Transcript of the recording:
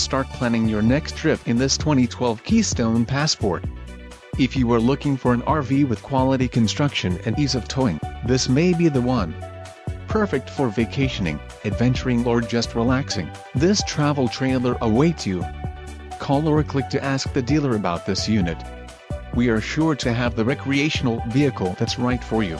Start planning your next trip in this 2012 Keystone Passport. If you are looking for an RV with quality construction and ease of towing, this may be the one. Perfect for vacationing, adventuring or just relaxing, this travel trailer awaits you. Call or click to ask the dealer about this unit. We are sure to have the recreational vehicle that's right for you.